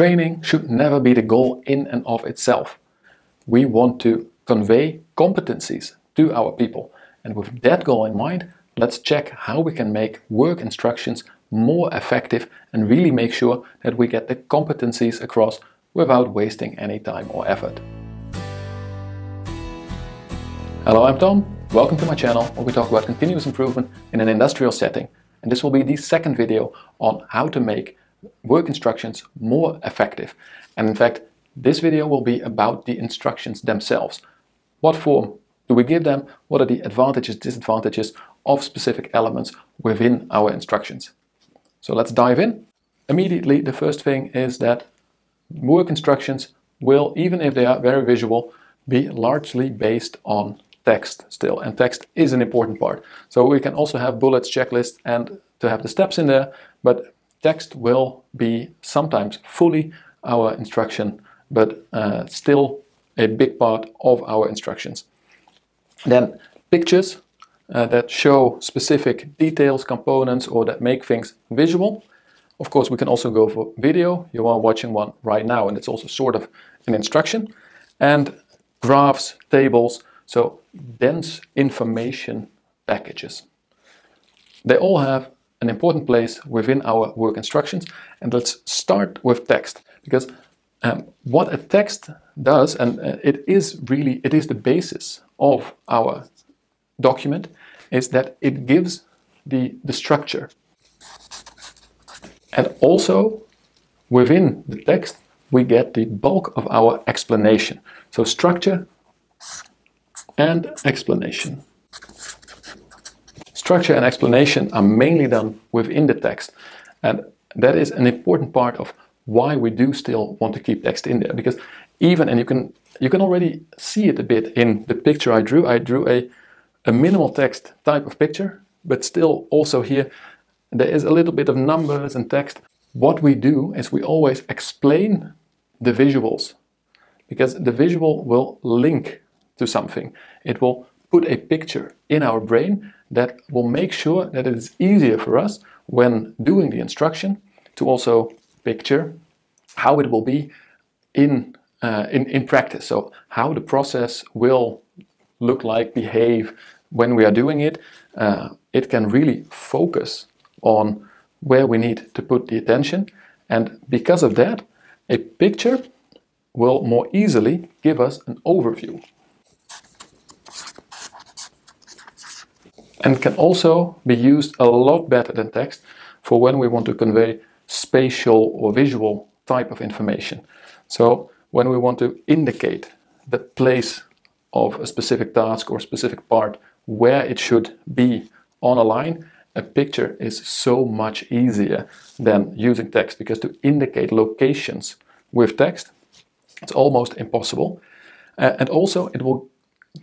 Training should never be the goal in and of itself. We want to convey competencies to our people. And with that goal in mind, let's check how we can make work instructions more effective and really make sure that we get the competencies across without wasting any time or effort. Hello, I'm Tom. Welcome to my channel where we talk about continuous improvement in an industrial setting. And this will be the second video on how to make work instructions more effective. And in fact, this video will be about the instructions themselves. What form do we give them? What are the advantages, disadvantages of specific elements within our instructions? So let's dive in. Immediately, the first thing is that work instructions will, even if they are very visual, be largely based on text still. And text is an important part. So we can also have bullets, checklists, and to have the steps in there, but text will be sometimes fully our instruction, but uh, still a big part of our instructions. Then pictures uh, that show specific details, components, or that make things visual. Of course, we can also go for video. You are watching one right now, and it's also sort of an instruction. And graphs, tables, so dense information packages. They all have an important place within our work instructions. And let's start with text because um, what a text does, and uh, it is really, it is the basis of our document, is that it gives the, the structure. And also within the text, we get the bulk of our explanation. So structure and explanation. Structure and explanation are mainly done within the text. And that is an important part of why we do still want to keep text in there. Because even, and you can, you can already see it a bit in the picture I drew. I drew a, a minimal text type of picture, but still also here there is a little bit of numbers and text. What we do is we always explain the visuals because the visual will link to something. It will put a picture in our brain that will make sure that it is easier for us when doing the instruction to also picture how it will be in, uh, in, in practice. So how the process will look like, behave when we are doing it. Uh, it can really focus on where we need to put the attention. And because of that, a picture will more easily give us an overview and can also be used a lot better than text for when we want to convey spatial or visual type of information. So when we want to indicate the place of a specific task or specific part where it should be on a line, a picture is so much easier than using text because to indicate locations with text, it's almost impossible. Uh, and also it will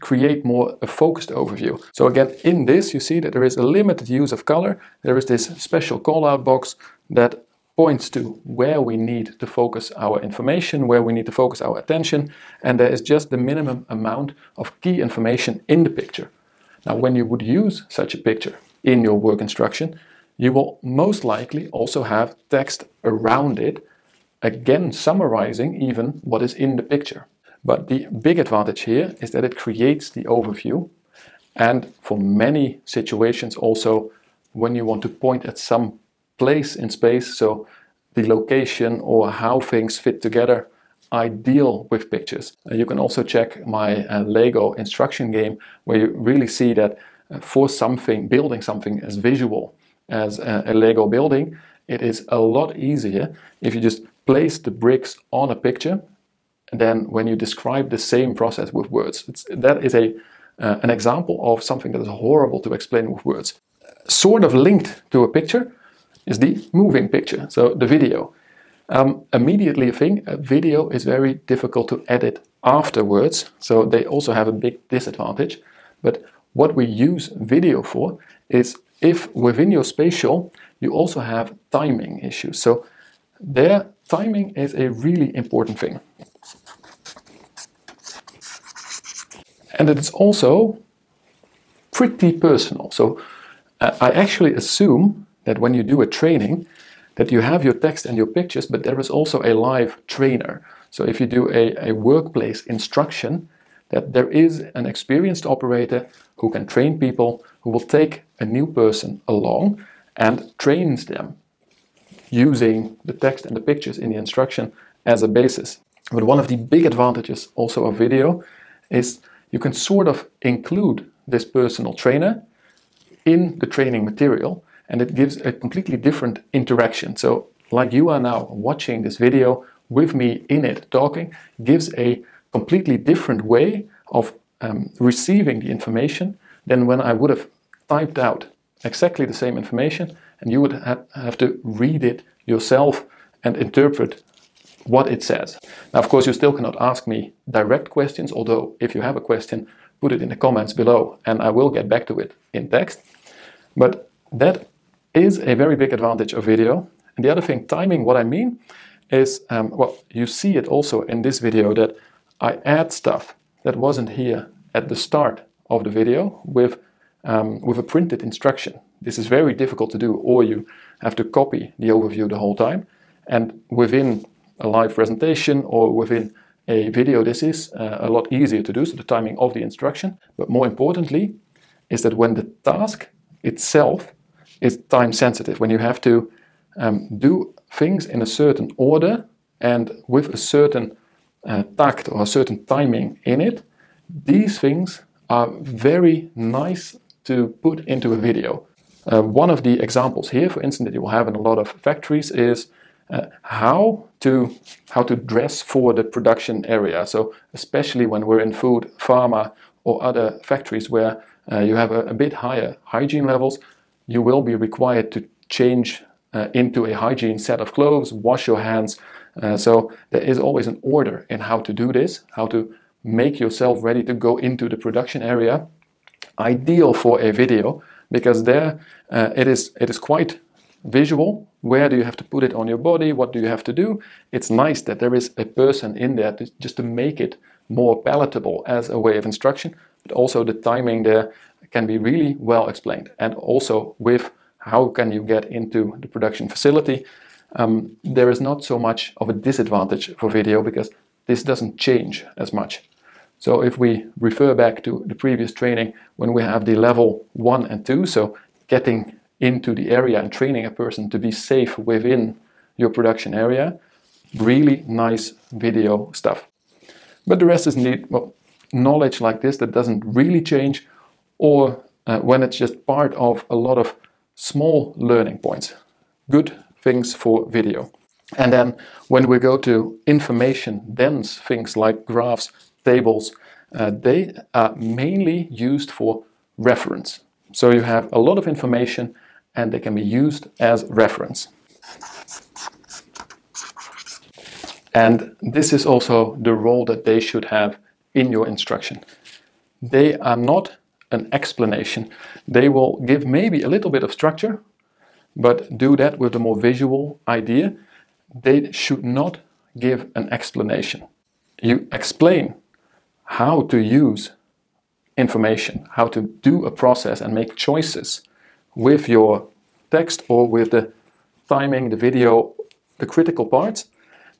create more a focused overview. So again, in this you see that there is a limited use of color. There is this special callout box that points to where we need to focus our information, where we need to focus our attention, and there is just the minimum amount of key information in the picture. Now, when you would use such a picture in your work instruction, you will most likely also have text around it, again summarizing even what is in the picture. But the big advantage here is that it creates the overview. And for many situations also, when you want to point at some place in space, so the location or how things fit together, ideal with pictures. Uh, you can also check my uh, Lego instruction game where you really see that uh, for something, building something as visual as a, a Lego building, it is a lot easier if you just place the bricks on a picture than when you describe the same process with words. It's, that is a, uh, an example of something that is horrible to explain with words. Sort of linked to a picture is the moving picture, so the video. Um, immediately a thing, a video is very difficult to edit afterwards, so they also have a big disadvantage. But what we use video for is if within your spatial you also have timing issues. So there, timing is a really important thing. And it is also pretty personal. So uh, I actually assume that when you do a training, that you have your text and your pictures, but there is also a live trainer. So if you do a, a workplace instruction, that there is an experienced operator who can train people, who will take a new person along and trains them using the text and the pictures in the instruction as a basis. But one of the big advantages also of video is you can sort of include this personal trainer in the training material and it gives a completely different interaction. So like you are now watching this video with me in it talking gives a completely different way of um, receiving the information than when I would have typed out exactly the same information and you would ha have to read it yourself and interpret what it says. Now, of course, you still cannot ask me direct questions, although if you have a question, put it in the comments below and I will get back to it in text. But that is a very big advantage of video. And the other thing, timing, what I mean is, um, well, you see it also in this video that I add stuff that wasn't here at the start of the video with, um, with a printed instruction. This is very difficult to do, or you have to copy the overview the whole time. And within a live presentation or within a video, this is uh, a lot easier to do, so the timing of the instruction. But more importantly, is that when the task itself is time sensitive, when you have to um, do things in a certain order and with a certain uh, tact or a certain timing in it, these things are very nice to put into a video. Uh, one of the examples here, for instance, that you will have in a lot of factories is uh, how to how to dress for the production area. So especially when we're in food, pharma, or other factories where uh, you have a, a, bit higher hygiene levels, you will be required to change uh, into a hygiene set of clothes, wash your hands. Uh, so there is always an order in how to do this, how to make yourself ready to go into the production area. Ideal for a video because there uh, it is it is quite visual. Where do you have to put it on your body? What do you have to do? It's nice that there is a person in there to, just to make it more palatable as a way of instruction, but also the timing there can be really well explained. And also with how can you get into the production facility, um, there is not so much of a disadvantage for video because this doesn't change as much. So if we refer back to the previous training when we have the level 1 and 2, so getting into the area and training a person to be safe within your production area, really nice video stuff. But the rest is neat, well, knowledge like this that doesn't really change or uh, when it's just part of a lot of small learning points. Good things for video. And then when we go to information dense things like graphs, tables, uh, they are mainly used for reference. So you have a lot of information and they can be used as reference. And this is also the role that they should have in your instruction. They are not an explanation. They will give maybe a little bit of structure, but do that with a more visual idea. They should not give an explanation. You explain how to use information, how to do a process and make choices with your text or with the timing, the video, the critical parts.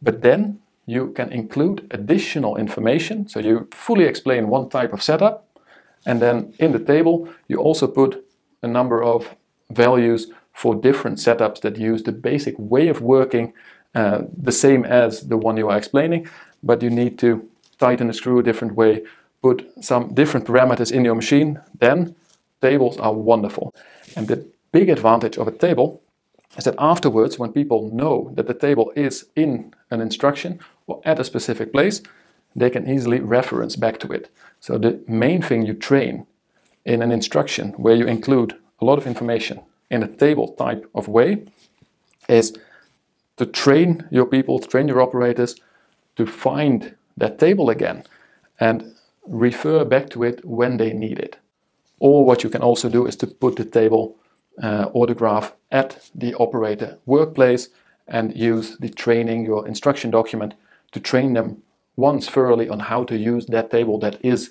But then you can include additional information. So you fully explain one type of setup. And then in the table, you also put a number of values for different setups that use the basic way of working, uh, the same as the one you are explaining, but you need to tighten the screw a different way, put some different parameters in your machine, then tables are wonderful. And the big advantage of a table is that afterwards, when people know that the table is in an instruction or at a specific place, they can easily reference back to it. So the main thing you train in an instruction where you include a lot of information in a table type of way is to train your people, train your operators to find that table again and refer back to it when they need it. Or what you can also do is to put the table uh, or the graph at the operator workplace and use the training, your instruction document, to train them once thoroughly on how to use that table that is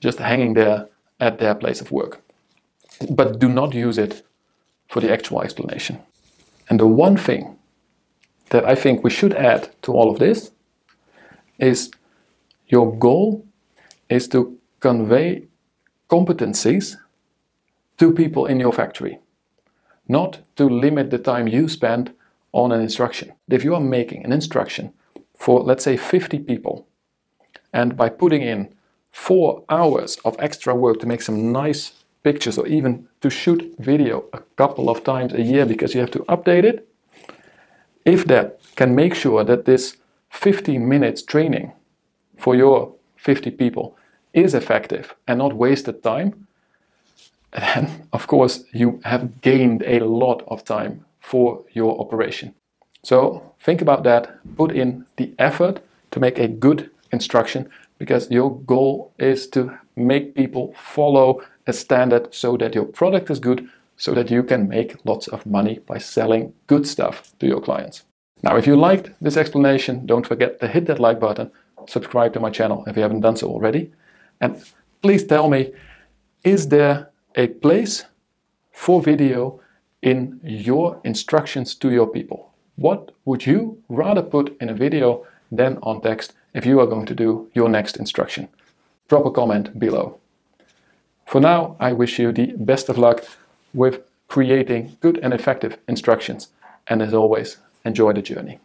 just hanging there at their place of work. But do not use it for the actual explanation. And the one thing that I think we should add to all of this is your goal is to convey competencies to people in your factory, not to limit the time you spend on an instruction. If you are making an instruction for, let's say, 50 people, and by putting in four hours of extra work to make some nice pictures or even to shoot video a couple of times a year because you have to update it, if that can make sure that this 15 minutes training for your 50 people is effective and not wasted time, then of course you have gained a lot of time for your operation. So think about that, put in the effort to make a good instruction because your goal is to make people follow a standard so that your product is good so that you can make lots of money by selling good stuff to your clients. Now, if you liked this explanation, don't forget to hit that like button, subscribe to my channel if you haven't done so already, and please tell me, is there a place for video in your instructions to your people? What would you rather put in a video than on text if you are going to do your next instruction? Drop a comment below. For now, I wish you the best of luck with creating good and effective instructions. And as always, enjoy the journey.